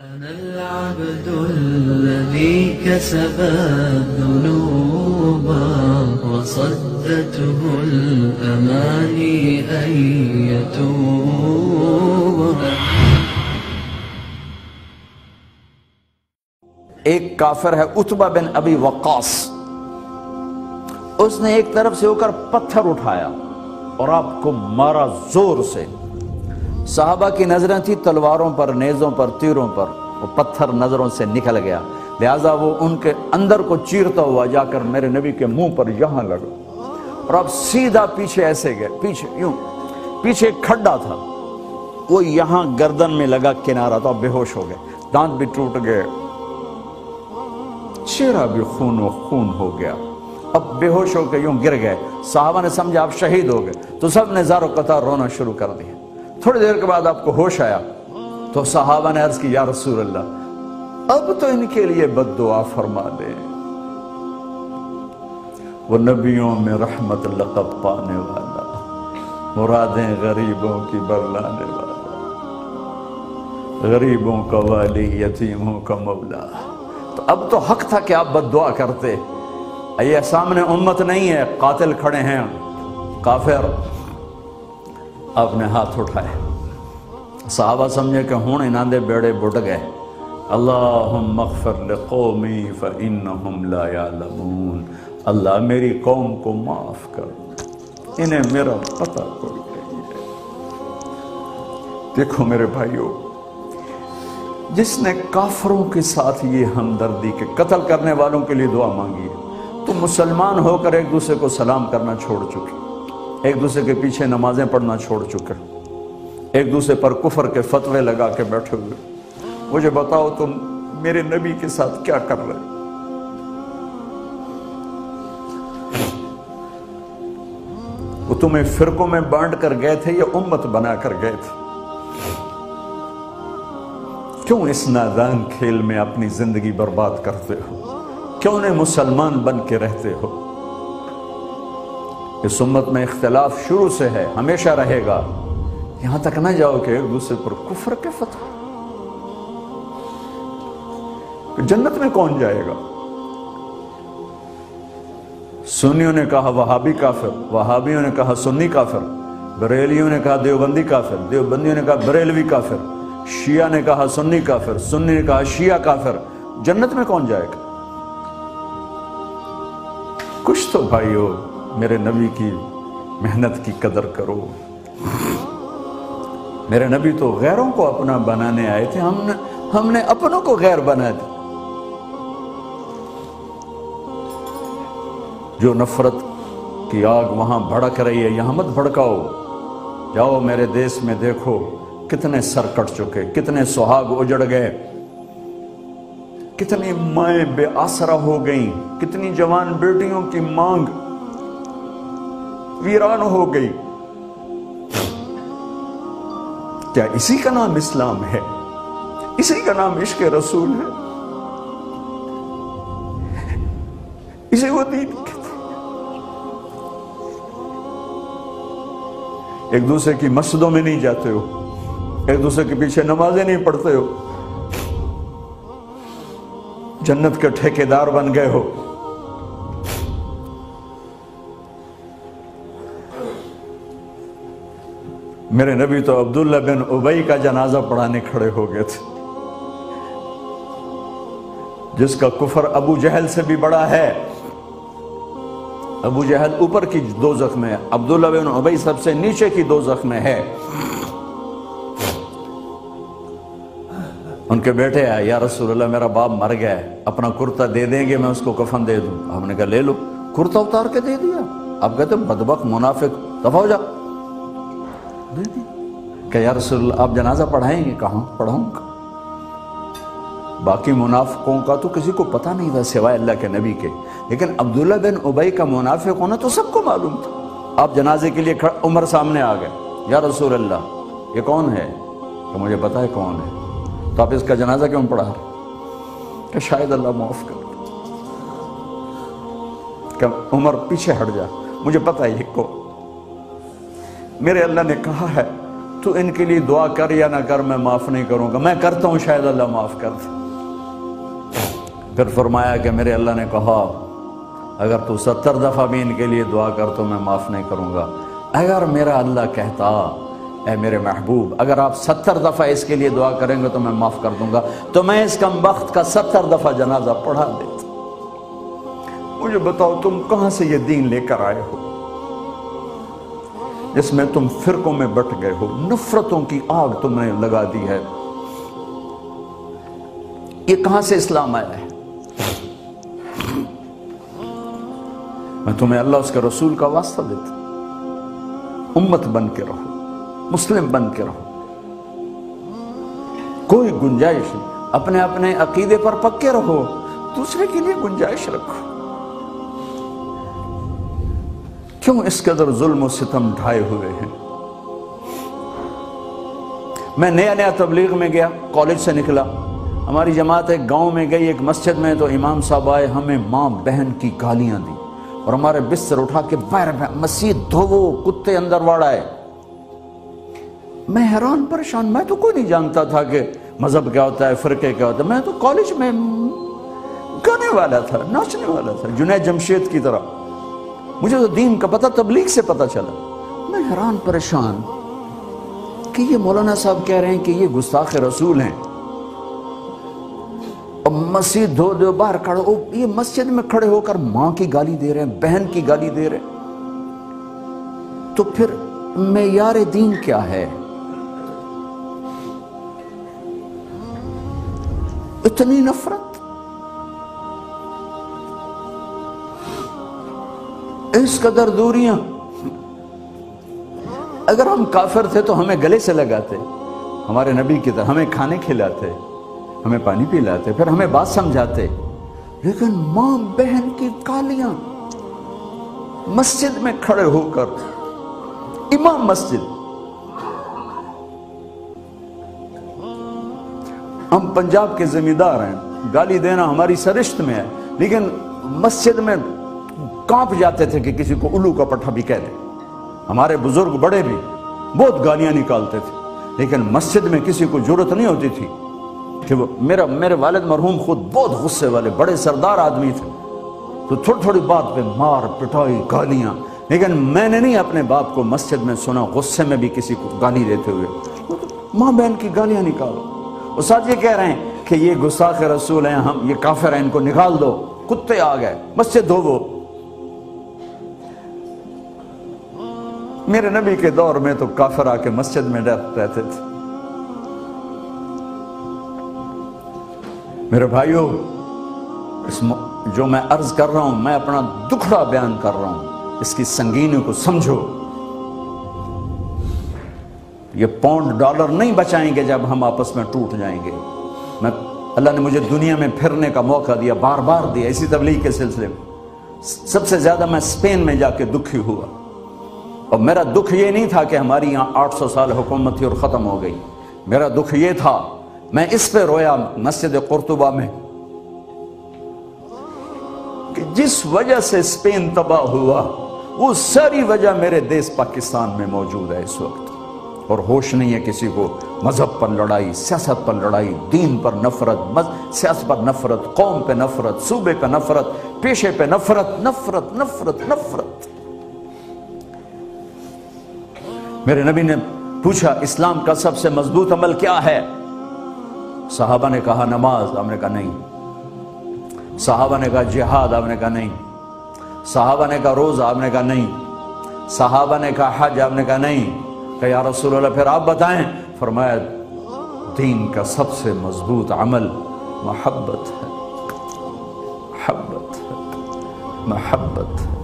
أنا العبد الذي كسب الذنوب وصدته الأماني أن يتوب. ایک کافر ہے اتبا بن ابی وقاص۔ اس نے ایک طرف سے ہو کر پتھر اٹھایا اور آپ کو مارا زور سے۔ صحابہ کی نظریں تھی تلواروں پر، نیزوں پر، تیروں پر۔ وہ پتھر نظروں سے نکل گیا۔ لہٰذا وہ ان کے اندر کو چیرتا ہوا جا کر میرے نبی کے منہ پر یہاں لگا۔ اور اب سیدھا پیچھے ایسے گئے۔ پیچھے، یوں۔ پیچھے ایک کھڈا تھا۔ وہ یہاں گردن میں لگا کنارہ تو اب بے ہوش ہو گئے۔ دانت بھی ٹوٹ گئے۔ چہرہ بھی خون و خون ہو گیا۔ اب بے ہوش ہو کے یوں گر گئے۔ صحابہ نے سمجھا آپ شہید ہو گئے۔ تو سب نے زارو قطار رونا شروع کر دیا۔ تھوڑی دیر کے بعد آپ کو ہوش آیا تو صحابہ نے عرض کی، یا رسول اللہ، اب تو ان کے لیے بد دعا فرما دیں وہ نبیوں میں رحمت لقب پانے والا، مرادیں غریبوں کی برلانے والا، غریبوں کا والی، یتیموں کا مولا۔ تو اب تو حق تھا کہ آپ بد دعا کرتے۔ یہ سامنے امت نہیں ہے، قاتل کھڑے ہیں۔ کافر، آپ نے ہاتھ اٹھائے۔ صحابہ سمجھے کہ ہون انہاں دے بیڑے بڑھ گئے۔ اللہم اغفر لقومی فإنہم لا یعلمون۔ اللہ میری قوم کو معاف کر۔ انہیں میرا پتہ کوئی نہیں ہے۔ دیکھو میرے بھائیو، جس نے کافروں کے ساتھ یہ ہمدردی کے قتل کرنے والوں کے لیے دعا مانگی ہے، تو مسلمان ہو کر ایک دوسرے کو سلام کرنا چھوڑ چکے۔ ایک دوسرے کے پیچھے نمازیں پڑھنا چھوڑ چکے۔ ایک دوسرے پر کفر کے فتوے لگا کے بیٹھے ہوئے۔ مجھے بتاؤ تم میرے نبی کے ساتھ کیا کر رہے وہ تمہیں فرقوں میں بانٹ کر گئے تھے یا امت بنا کر گئے تھے؟ کیوں اس نادان کھیل میں اپنی زندگی برباد کرتے ہو؟ کیوں نے مسلمان بن کے رہتے ہو؟ اس امت میں اختلاف شروع سے ہے، ہمیشہ رہے گا۔ یہاں تک نہ جاؤ کہ ایک دوسرے پر کفر کے فتح جنت میں کون جائے گا سنیوں نے کہا وہابی کافر وہابیوں نے کہا سنی کافر بریلیوں نے کہا دیوبندی کافر دیوبندیوں نے کہا بریلوی کافر شیعہ نے کہا سنی کافر سنی نے کہا شیعہ کافر جنت میں کون جائے گا کچھ تو بھائیو میرے نبی کی محنت کی قدر کرو میرے نبی تو غیروں کو اپنا بنانے آئے تھے۔ ہم نے ہم نے اپنوں کو غیر بنا دیا۔ جو نفرت کی آگ وہاں بھڑک رہی ہے، یہاں مت بھڑکاؤ۔ جاؤ میرے دیس میں دیکھو کتنے سر کٹ چکے، کتنے سہاگ اجڑ گئے۔ کتنی مائیں بے آسرا ہو گئیں، کتنی جوان بیٹیوں کی مانگ ویران ہو گئی کیا اسی کا نام اسلام ہے؟ اسی کا نام عشق رسول ہے؟ اسی وہ دین کہتے ہیں۔ ایک دوسرے کی مسجدوں میں نہیں جاتے ہو، ایک دوسرے کے پیچھے نمازیں نہیں پڑھتے ہو۔ جنت کے ٹھیکیدار بن گئے ہو۔ میرے نبی تو عبداللہ بن عبی کا جنازہ پڑھانے کھڑے ہو گئے تھے۔ جس کا کفر ابو جہل سے بھی بڑا ہے۔ ابو جہل اوپر کی دو زخم ہے عبداللہ بن عبی سب سے نیچے کی دو زخم ہے۔ ان کے بیٹے آئے، یا رسول اللہ، میرا باپ مر گیا ہے، اپنا کرتا دے دیں گے، میں اس کو کفن دے دوں۔ ہم نے کہا، لے لو، کرتا اتار کے دے دیا۔ اب کہتے بدبخ منافق، دفع ہو جا۔ دے دی کہ یا رسول اللہ، آپ جنازہ پڑھائیں گے کہاں؟ پڑھاؤں گا۔ باقی منافقوں کا تو کسی کو پتہ نہیں تھا سوائے اللہ کے نبی کے۔ لیکن عبداللہ بن عبی کا منافق ہونا تو سب کو معلوم تھا۔ آپ جنازے کے لیے عمر سامنے آ گئے۔ یا رسول اللہ، یہ کون ہے؟ کہ مجھے پتا ہے کون ہے۔ تو آپ اس کا جنازہ کیوں پڑھا رہے کہ شاید اللہ معاف کر کہ عمر پیچھے ہٹ جا۔ مجھے پتا ہے یہ کو میرے اللہ نے کہا ہے، تو ان کے لیے دعا کر یا نہ کر، میں معاف نہیں کروں گا۔ میں کرتا ہوں، شاید اللہ معاف کر دے۔ پھر فرمایا کہ میرے اللہ نے کہا، اگر تو ستر دفعہ بھی ان کے لیے دعا کر تو میں معاف نہیں کروں گا۔ اگر میرا اللہ کہتا، اے میرے محبوب، اگر آپ ستر دفعہ اس کے لیے دعا کریں گے تو میں معاف کر دوں گا۔ تو میں اس کم وقت کا ستر دفعہ جنازہ پڑھا دیتا۔ مجھے بتاؤ، تم کہاں سے یہ دین لے کر آئے ہو؟ جس میں تم فرقوں میں بٹ گئے ہو، نفرتوں کی آگ تم نے لگا دی ہے۔ یہ کہاں سے اسلام آیا ہے؟ میں تمہیں اللہ، اس کے رسول کا واسطہ دیتا امت بن کے رہو، مسلم بن کے رہو۔ کوئی گنجائش نہیں، اپنے اپنے عقیدے پر پکے رہو، دوسرے کے لیے گنجائش رکھو۔ کیوں اس قدر ظلم و ستم ڈھائے ہوئے ہیں؟ میں نیا نیا تبلیغ میں گیا، کالج سے نکلا۔ ہماری جماعت ایک گاؤں میں گئی، ایک مسجد میں، تو امام صاحب آئے، ہمیں ماں بہن کی گالیاں دی اور ہمارے بستر اٹھا کے باہر مسجد دھوو کتے اندر واڑائے میں حیران پریشان، میں تو کوئی نہیں جانتا تھا کہ مذہب کیا ہوتا ہے، فرقے کیا ہوتا ہے۔ میں تو کالج میں گانے والا تھا، ناچنے والا تھا، جنید جمشید کی طرح۔ مجھے تو دین کا پتہ تبلیغ سے پتہ چلا۔ میں حیران پریشان کہ یہ مولانا صاحب کہہ رہے ہیں کہ یہ گستاخ رسول ہیں۔ اور مسجد دھو دو، باہر کھڑے ہو۔ یہ مسجد میں کھڑے ہو کر ماں کی گالی دے رہے ہیں، بہن کی گالی دے رہے ہیں۔ تو پھر معیار دین کیا ہے؟ اتنی نفرت۔ اس قدر دوریاں۔ اگر ہم کافر تھے تو ہمیں گلے سے لگاتے، ہمارے نبی کی طرح ہمیں کھانے کھلاتے، ہمیں پانی پلاتے، پھر ہمیں بات سمجھاتے۔ لیکن ماں بہن کی کالیاں مسجد میں کھڑے ہو کر، امام مسجد۔ ہم پنجاب کے زمیندار ہیں، گالی دینا ہماری سرشت میں ہے، لیکن مسجد میں کانپ جاتے تھے کہ کسی کو الو کا پٹھا بھی کہہ دے۔ ہمارے بزرگ بڑے بھی بہت گالیاں نکالتے تھے، لیکن مسجد میں کسی کو ضرورت نہیں ہوتی تھی کہ وہ، میرا، میرے والد مرحوم خود بہت غصے والے بڑے سردار آدمی تھے۔ تو تھوڑی تھوڑی بات پہ مار پٹائی، گالیاں۔ لیکن میں نے نہیں اپنے باپ کو مسجد میں سنا غصے میں بھی کسی کو گالی دیتے ہوئے۔ ماں بہن کی گالیاں نکالو۔ استاد یہ کہہ رہے ہیں کہ یہ گستاخ رسول ہیں، ہم، یہ کافر ہیں، ان کو نکال دو۔ کتے آ گئے، مسجد دھو میرے نبی کے دور میں تو کافر آ کے مسجد میں رہتے تھے۔ میرے بھائیوں اس جو میں عرض کر رہا ہوں، میں اپنا دکھڑا بیان کر رہا ہوں۔ اس کی سنگینی کو سمجھو۔ یہ پونڈ ڈالر نہیں بچائیں گے جب ہم آپس میں ٹوٹ جائیں گے۔ میں، اللہ نے مجھے دنیا میں پھرنے کا موقع دیا، بار بار دیا، اسی تبلیغ کے سلسلے میں۔ سب سے زیادہ میں سپین میں جا کے دکھی ہوا۔ اور میرا دکھ یہ نہیں تھا کہ ہماری یہاں آٹھ سو سال حکومت تھی اور ختم ہو گئی۔ میرا دکھ یہ تھا، میں اس پہ رویا مسجد قرطبہ میں کہ جس وجہ سے اسپین تباہ ہوا، وہ ساری وجہ میرے دیس پاکستان میں موجود ہے اس وقت۔ اور ہوش نہیں ہے کسی کو، مذہب پر لڑائی، سیاست پر لڑائی، دین پر نفرت سیاست پر نفرت، قوم پہ نفرت، صوبے پہ نفرت، پیشے پہ نفرت نفرت نفرت نفرت۔ میرے نبی نے پوچھا، اسلام کا سب سے مضبوط عمل کیا ہے؟ صحابہ نے کہا، نماز آپ نے کہا، نہیں۔ صحابہ نے کہا، جہاد آپ نے کہا، نہیں۔ صحابہ نے کہا روز آپ نے کہا، نہیں۔ صحابہ نے کہا، حج آپ نے کہا، نہیں۔ کہ یا رسول اللہ، پھر آپ بتائیں۔ فرمایا، دین کا سب سے مضبوط عمل محبت ہے۔ محبت ہے۔ محبت ہے۔